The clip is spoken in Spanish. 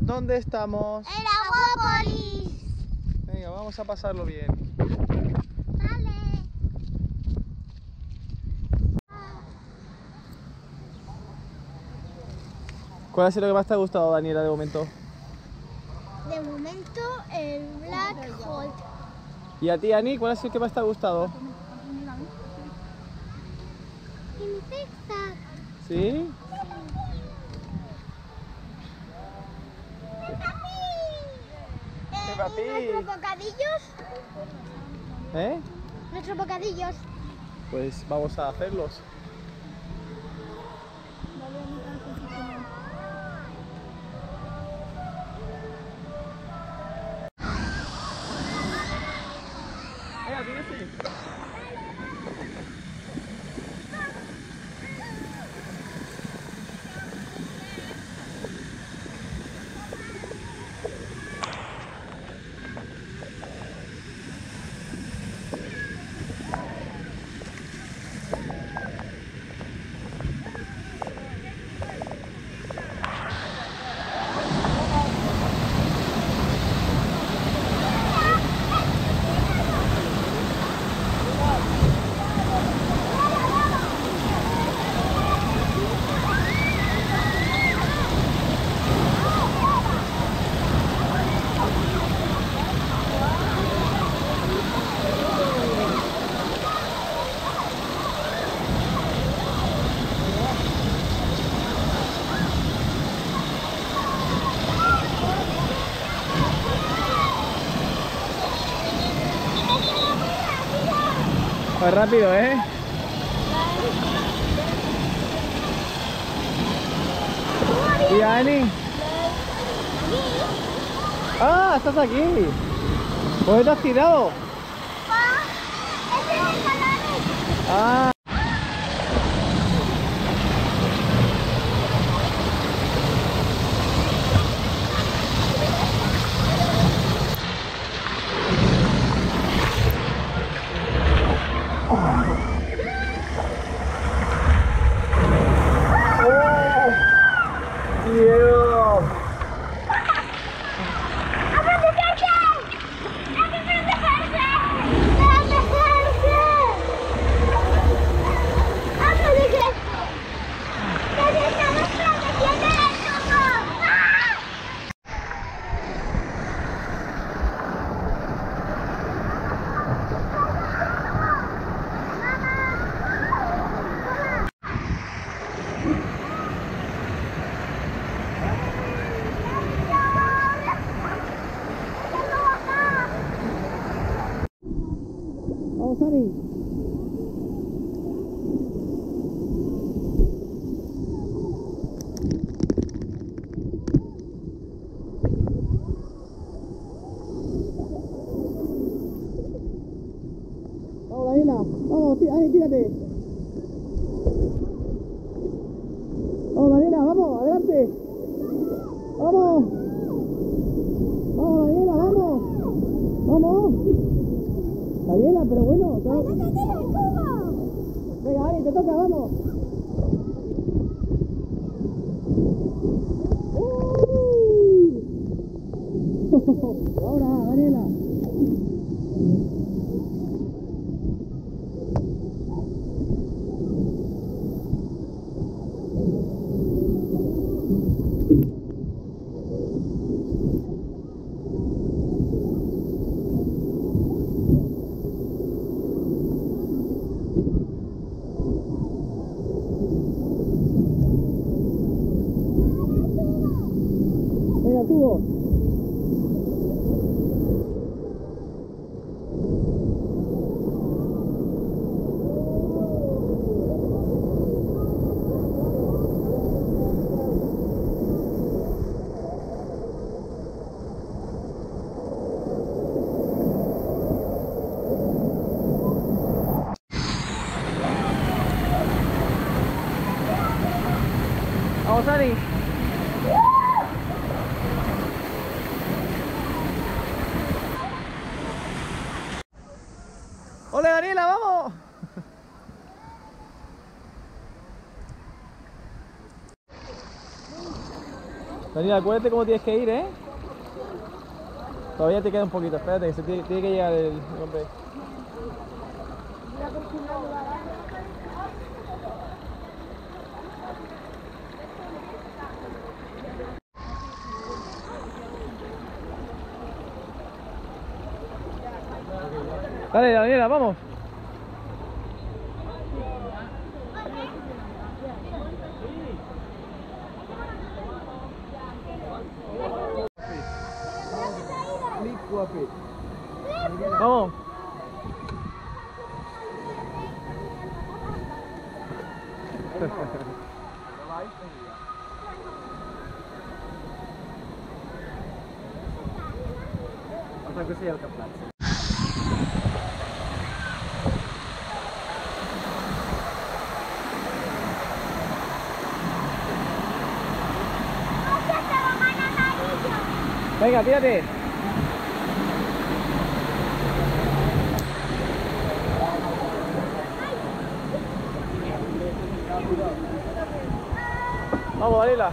¿Dónde estamos? El Aguapolis. Venga, vamos a pasarlo bien. ¿Cuál ha sido lo que más te ha gustado, Daniela, de momento? De momento el Black Hole. ¿Y a ti, Ani, cuál ha sido el que más te ha gustado? Zigzag. ¿Sí? Pig. Nuestros bocadillos. ¿Eh? Nuestros bocadillos. Pues vamos a hacerlos. Venga, tírate. Pues rápido, ¿eh? ¿Y Ani? ¡Ah! ¡Estás aquí! ¿Por qué te has tirado? ¡Ah! ¡Vamos, Ani! Vamos, Daniela. Vamos, tí- Ani, tírate. Vamos, Daniela, vamos, adelante. Vamos. Vamos, Daniela, vamos. Vamos. Daniela, pero bueno. te- Venga, Ani, toca, vamos. ¡Uh! Ahora, Daniela. Venga, tubo. Vamos, Ani. ¡Ole, Daniela, vamos! Daniel, acuérdate cómo tienes que ir, ¿eh? Todavía te queda un poquito, espérate, que se tiene, tiene que llegar el hombre. Dale, Daniela, vamos. Vamos. Asta yung kaplat. Venga, tírate. Vamos, Daniela.